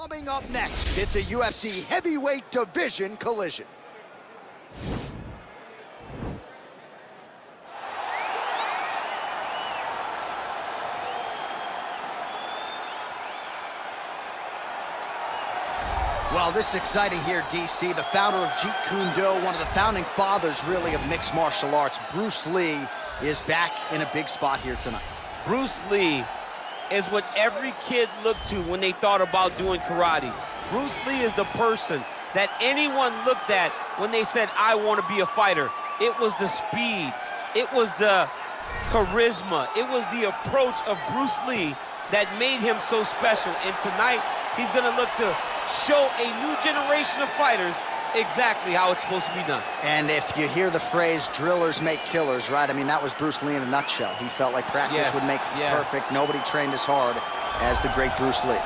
Coming up next, it's a UFC heavyweight division collision. Well, this is exciting here, DC. The founder of Jeet Kune Do, one of the founding fathers, really, of mixed martial arts, Bruce Lee, is back in a big spot here tonight. Bruce Lee is what every kid looked to when they thought about doing karate. Bruce Lee is the person that anyone looked at when they said, I want to be a fighter. It was the speed. It was the charisma. It was the approach of Bruce Lee that made him so special. And tonight, he's going to look to show a new generation of fighters exactly how it's supposed to be done. And if you hear the phrase drillers make killers, right? I mean, that was Bruce Lee in a nutshell. He felt like practice yes. would make yes. perfect. Nobody trained as hard as the great Bruce Lee.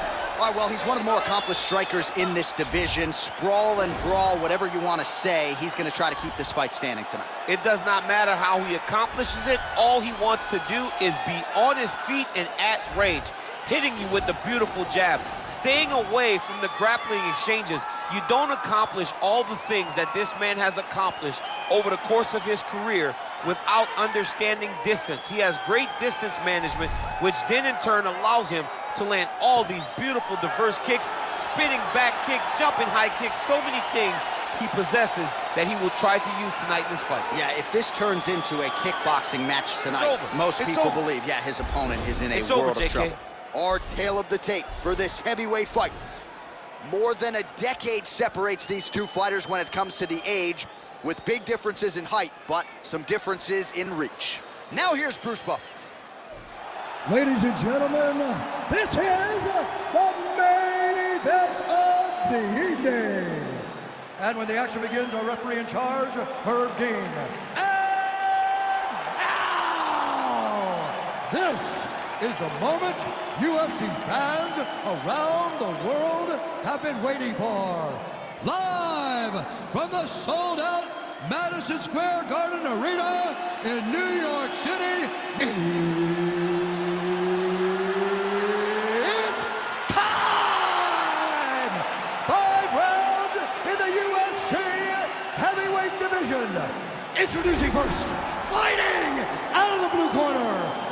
All right, well, he's one of the more accomplished strikers in this division. Sprawl and brawl, whatever you want to say, he's going to try to keep this fight standing tonight. It does not matter how he accomplishes it. All he wants to do is be on his feet and at range hitting you with the beautiful jab, staying away from the grappling exchanges. You don't accomplish all the things that this man has accomplished over the course of his career without understanding distance. He has great distance management, which then in turn allows him to land all these beautiful diverse kicks, spinning back kick, jumping high kick, so many things he possesses that he will try to use tonight in this fight. Yeah, if this turns into a kickboxing match tonight, most it's people over. believe, yeah, his opponent is in a it's world over, of trouble our tale of the tape for this heavyweight fight. More than a decade separates these two fighters when it comes to the age, with big differences in height, but some differences in reach. Now here's Bruce Buffer. Ladies and gentlemen, this is the main event of the evening. And when the action begins, our referee in charge, Herb Dean. And now, this is the moment UFC fans around the world have been waiting for. Live from the sold-out Madison Square Garden Arena in New York City, it's time! Five rounds in the UFC heavyweight division. Introducing first, fighting out of the blue corner,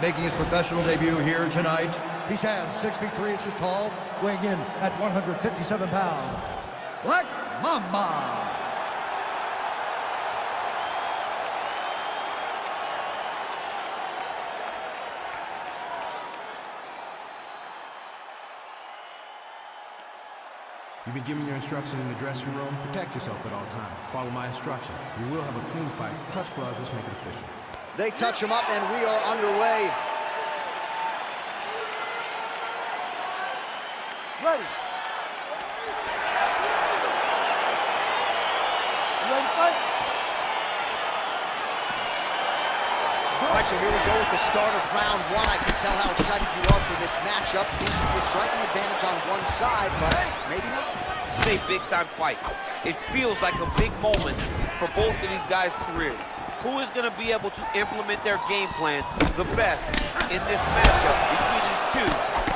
making his professional debut here tonight. He stands 6 feet 3 inches tall, weighing in at 157 pounds. Black Mamba. You've been given your instructions in the dressing room. Protect yourself at all times. Follow my instructions. You will have a clean fight. Touch gloves. Let's make it official. They touch him up, and we are underway. Ready. You ready to fight? All right, so here we go with the start of round one. I can tell how excited you are for this matchup. Seems to be a striking advantage on one side, but maybe not. This is a big-time fight. It feels like a big moment for both of these guys' careers who is going to be able to implement their game plan the best in this matchup between these two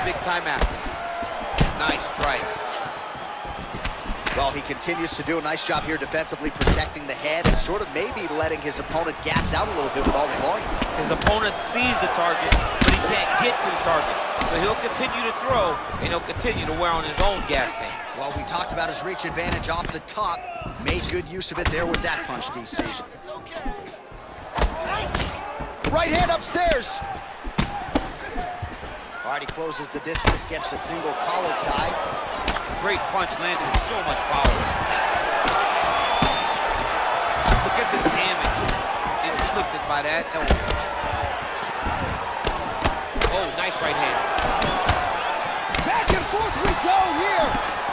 big-time athletes. Nice strike. Well, he continues to do a nice job here defensively protecting the head and sort of maybe letting his opponent gas out a little bit with all the volume. His opponent sees the target, but he can't get to the target. So he'll continue to throw, and he'll continue to wear on his own gas tank. Well, we talked about his reach advantage off the top. Made good use of it there with that punch, DC. Right hand upstairs. All right, he closes the distance, gets the single collar tie. Great punch landed with so much power. Look at the damage inflicted by that elbow. Oh, nice right hand. Back and forth we go. go here.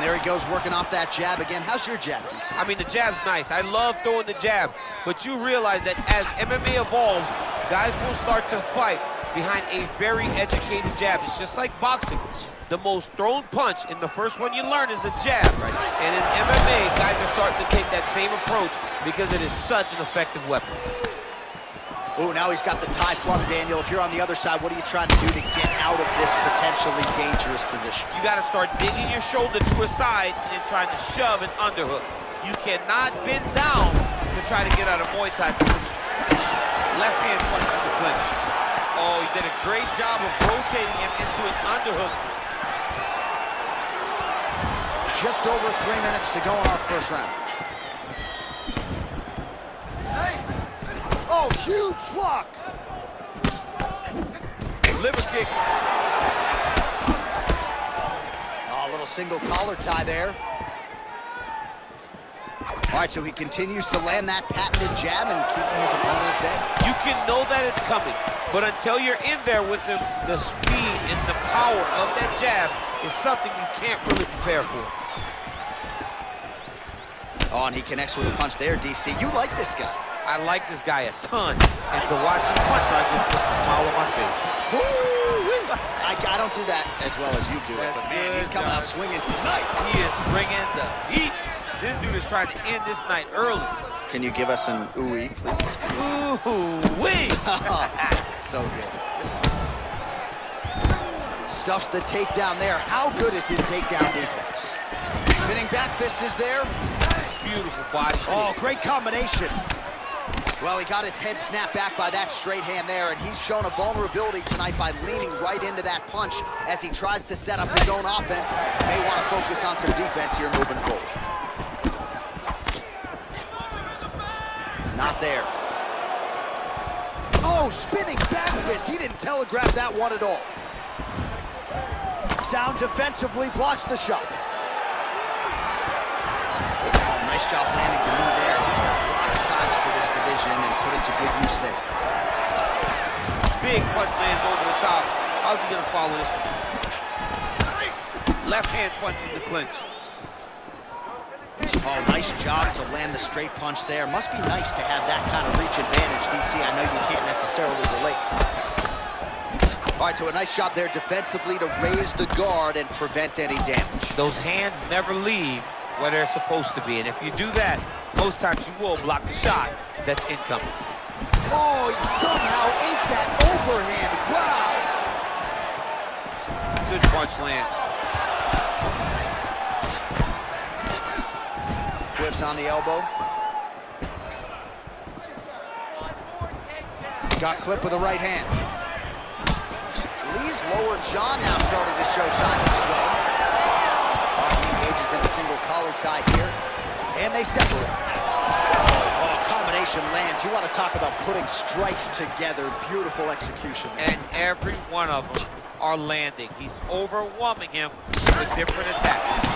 And there he goes working off that jab again. How's your jab, DC? I mean, the jab's nice. I love throwing the jab, but you realize that as MMA evolves, guys will start to fight behind a very educated jab. It's just like boxing. The most thrown punch in the first one you learn is a jab. Right. And in MMA, guys are starting to take that same approach because it is such an effective weapon. Ooh, now he's got the Thai plum, Daniel. If you're on the other side, what are you trying to do to get out of this potentially dangerous position? You got to start digging your shoulder to a side and then trying to shove an underhook. You cannot bend down to try to get out of Muay Thai. Left hand punch to the clinch. Oh, he did a great job of rotating him into an underhook. Just over three minutes to go in our first round. Oh, huge block. Liver kick. Oh, a little single collar tie there. All right, so he continues to land that patented jab and keeping his opponent at bay. You can know that it's coming, but until you're in there with the, the speed and the power of that jab is something you can't really prepare for. Oh, and he connects with a punch there, DC. You like this guy. I like this guy a ton, and to watch him punch, I just puts a smile on my face. I, I don't do that as well as you do it, but man, he's coming out swinging tonight. He is bringing the heat. This dude is trying to end this night early. Can you give us an ooey, please? Ooh, wee! so good. Stuffs the takedown there. How good is his takedown defense? Spinning back fist is there. Beautiful body. Oh, great combination. Well, he got his head snapped back by that straight hand there, and he's shown a vulnerability tonight by leaning right into that punch as he tries to set up his own offense. May want to focus on some defense here moving forward. Not there. Oh, spinning back fist. He didn't telegraph that one at all. Sound defensively blocks the shot. Oh, nice job landing the knee there. For this division and put it to good use there. Big punch lands over the top. How's he gonna follow this one? Left hand punch in the clinch. Oh, nice job to land the straight punch there. Must be nice to have that kind of reach advantage, DC. I know you can't necessarily relate. All right, so a nice job there defensively to raise the guard and prevent any damage. Those hands never leave where they're supposed to be. And if you do that, most times you will block the shot that's incoming. Oh, he somehow ate that overhand. Wow. Good punch lands. Whiffs on the elbow. Got clipped with the right hand. Lee's lower jaw now starting to show signs of swelling. He engages in a single collar tie here. And they separate. Combination lands. You want to talk about putting strikes together. Beautiful execution. And every one of them are landing. He's overwhelming him with different attacks.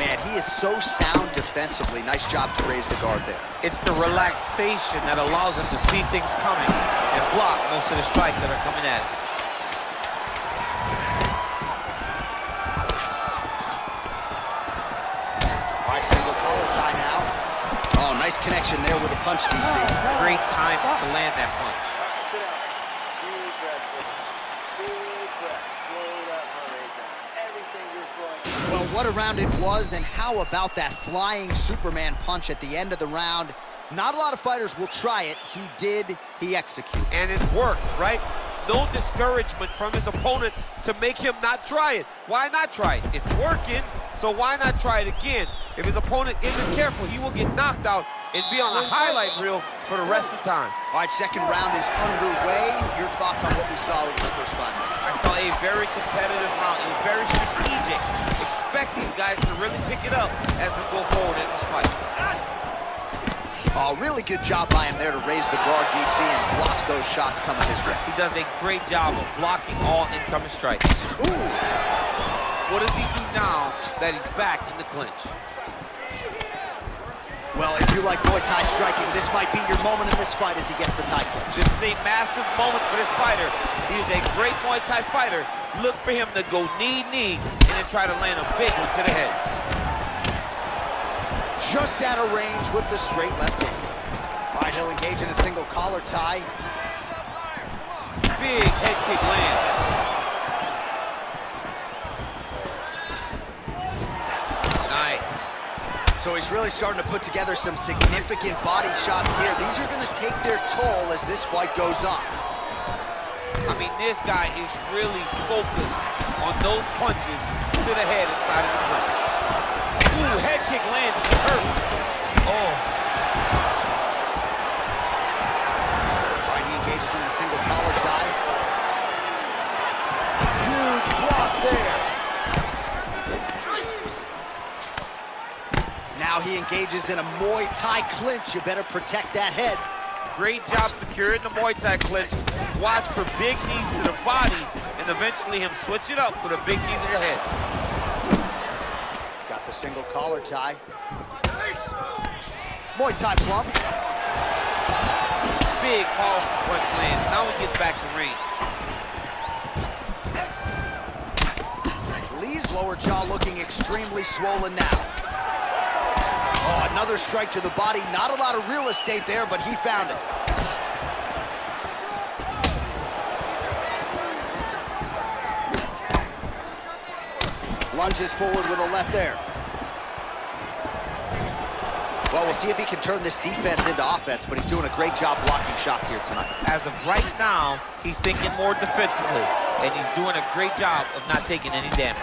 Man, he is so sound defensively. Nice job to raise the guard there. It's the relaxation that allows him to see things coming and block most of the strikes that are coming at him. Punch, DC. Oh, Great time to land that punch. Sit down. Big breath, Big breath. Slow that heart rate down. Everything you're throwing. Well, what a round it was, and how about that flying Superman punch at the end of the round? Not a lot of fighters will try it. He did, he executed. And it worked, right? No discouragement from his opponent to make him not try it. Why not try it? It's working, so why not try it again? If his opponent isn't careful, he will get knocked out and be on a highlight reel for the rest of the time. All right, second round is underway. Your thoughts on what we saw in the first five minutes? I saw a very competitive round. and very strategic. Expect these guys to really pick it up as we go forward in this fight. Oh, really good job by him there to raise the guard, DC, and block those shots coming his way. He does a great job of blocking all incoming strikes. Ooh, What does he do now that he's back in the clinch? Well, if you like Muay Thai striking, this might be your moment in this fight as he gets the clinch. This is a massive moment for this fighter. He is a great Muay Thai fighter. Look for him to go knee-knee and then try to land a big one to the head. Just out of range with the straight left hand. All right, he'll engage in a single collar tie. Big head kick lands. Nice. So he's really starting to put together some significant body shots here. These are going to take their toll as this fight goes on. I mean, this guy is really focused on those punches to the head inside of the clinch. Ooh, head kick lands, it hurts. Oh. All right, he engages in the single collar tie. Huge block there. Now he engages in a Muay Thai clinch. You better protect that head. Great job securing the Muay Thai clinch. Watch for big knees to the body and eventually him switch it up with a big knee to the head. Got the single collar tie. Muay Thai plump. Big powerful punch lands. Now he gets back to range. Lee's lower jaw looking extremely swollen now. Another strike to the body. Not a lot of real estate there, but he found it. Lunges forward with a left there. Well, we'll see if he can turn this defense into offense, but he's doing a great job blocking shots here tonight. As of right now, he's thinking more defensively, and he's doing a great job of not taking any damage.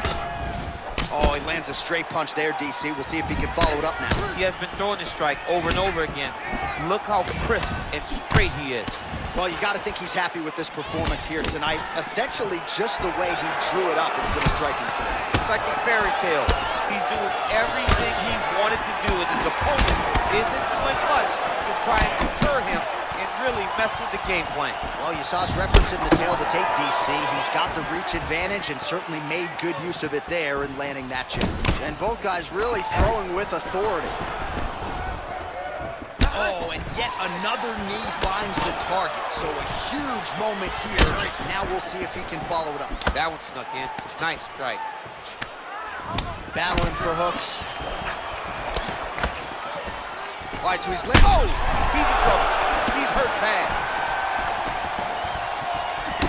Oh, he lands a straight punch there, DC. We'll see if he can follow it up now. He has been throwing the strike over and over again. Look how crisp and straight he is. Well, you got to think he's happy with this performance here tonight. Essentially, just the way he drew it up, it's been a striking point. It's like a fairy tale. He's doing everything he wanted to do, and his opponent isn't doing much to try and deter him really messed with the game plan. Well, you saw us referencing the tale of the tape, DC. He's got the reach advantage and certainly made good use of it there in landing that jab. And both guys really throwing with authority. Oh, and yet another knee finds the target. So a huge moment here. Now we'll see if he can follow it up. That one snuck in. Nice strike. Battling for hooks. All right, so he's. Oh, he's in trouble. He's hurt bad.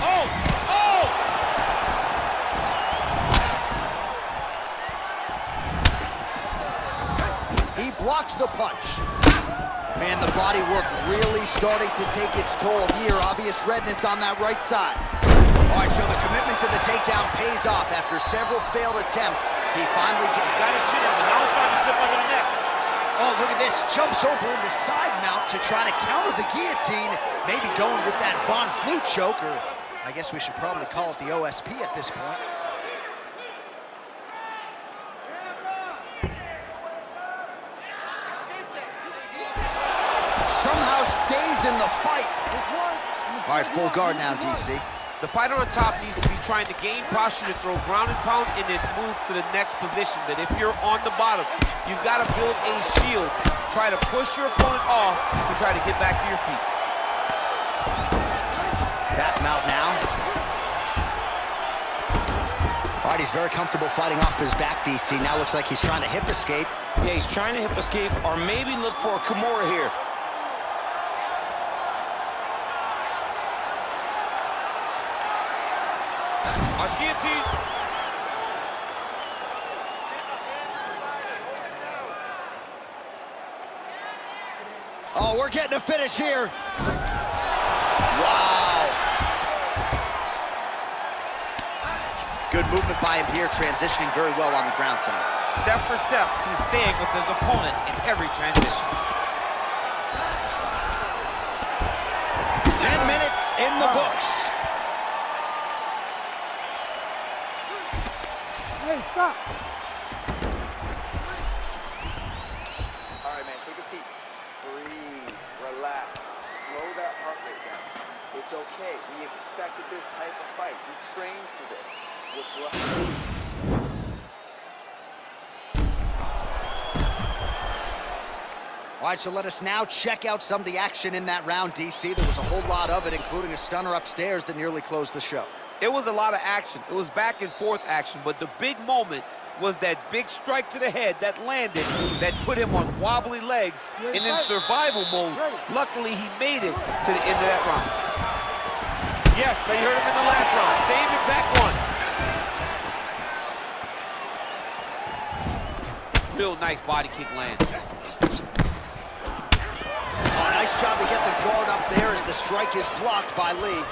Oh, oh! He blocks the punch. Man, the body work really starting to take its toll here. Obvious redness on that right side. All right, so the commitment to the takedown pays off. After several failed attempts, he finally gets... Got his chin up, but now it's starting to slip under the neck. Oh, look at this. Jumps over into side mount to try to counter the guillotine. Maybe going with that Von Flue choke, or I guess we should probably call it the OSP at this point. Somehow stays in the fight. All right, full guard now, DC. The fighter on top needs to be trying to gain posture to throw ground and pound and then move to the next position. But if you're on the bottom, you've got to build a shield. Try to push your opponent off to try to get back to your feet. Back mount now. All right, he's very comfortable fighting off his back, DC. Now looks like he's trying to hip escape. Yeah, he's trying to hip escape or maybe look for a Kimura here. Oh, we're getting a finish here. Wow. Good movement by him here, transitioning very well on the ground tonight. Step for step, he's staying with his opponent in every transition. 10 minutes in the books. Hey, stop. All right, man, take a seat. Breathe, relax, slow that heart rate down. It's okay. We expected this type of fight. We trained for this. We're blessed. All right, so let us now check out some of the action in that round, DC. There was a whole lot of it, including a stunner upstairs that nearly closed the show. It was a lot of action. It was back and forth action, but the big moment was that big strike to the head that landed, that put him on wobbly legs and in survival mode. Luckily, he made it to the end of that round. Yes, they heard him in the last round. Same exact one. Real nice body kick land. Oh, nice job to get the guard up there as the strike is blocked by Lee.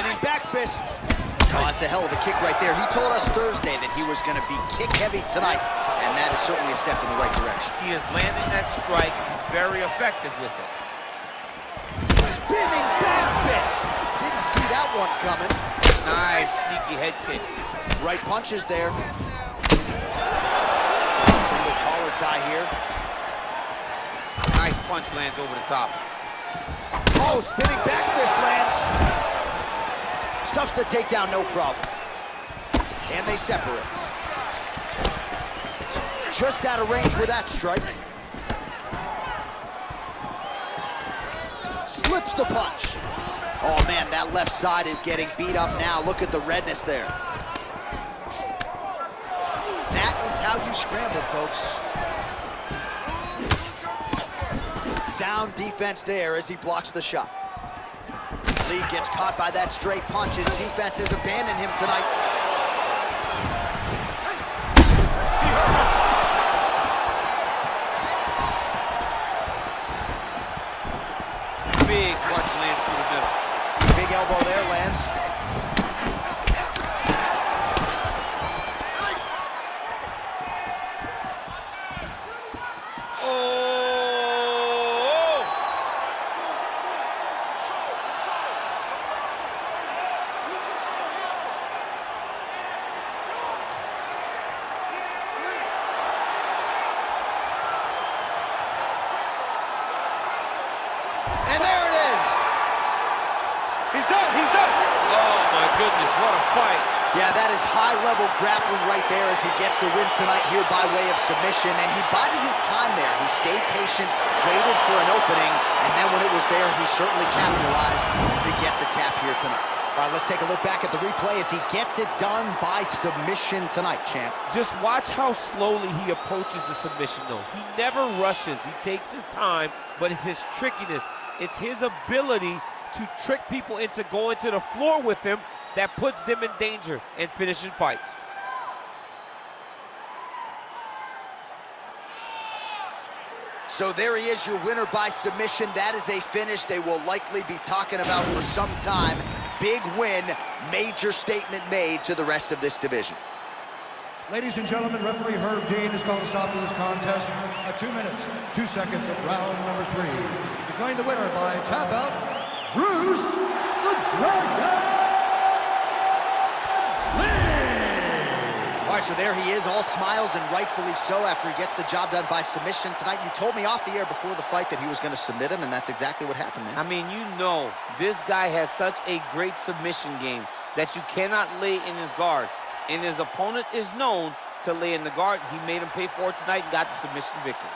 Spinning back fist. Oh, that's a hell of a kick right there. He told us Thursday that he was going to be kick heavy tonight, and that is certainly a step in the right direction. He is landing that strike. Very effective with it. Spinning back fist. Didn't see that one coming. Nice sneaky head kick. Right punches there. Single collar tie here. Nice punch lands over the top. Oh, spinning back fist lands. Stuffs the takedown, no problem. And they separate. Just out of range with that strike. Slips the punch. Oh man, that left side is getting beat up now. Look at the redness there. That is how you scramble, folks. Sound defense there as he blocks the shot. Lee gets caught by that straight punch. His defense has abandoned him tonight. Big clutch lands through the middle. Big elbow there, lands. Yeah, that is high-level grappling right there as he gets the win tonight here by way of submission, and he bided his time there. He stayed patient, waited for an opening, and then when it was there, he certainly capitalized to get the tap here tonight. All right, let's take a look back at the replay as he gets it done by submission tonight, champ. Just watch how slowly he approaches the submission, though. He never rushes. He takes his time, but it's his trickiness. It's his ability to trick people into going to the floor with him that puts them in danger and finishing fights. So there he is, your winner by submission. That is a finish they will likely be talking about for some time. Big win, major statement made to the rest of this division. Ladies and gentlemen, referee Herb Dean is called to stop to this contest at two minutes, two seconds of round number three. Declaring the winner by tap out, Bruce the Dragon! Right, so there he is, all smiles and rightfully so after he gets the job done by submission tonight. You told me off the air before the fight that he was going to submit him, and that's exactly what happened, man. I mean, you know, this guy has such a great submission game that you cannot lay in his guard. And his opponent is known to lay in the guard. He made him pay for it tonight and got the submission victory.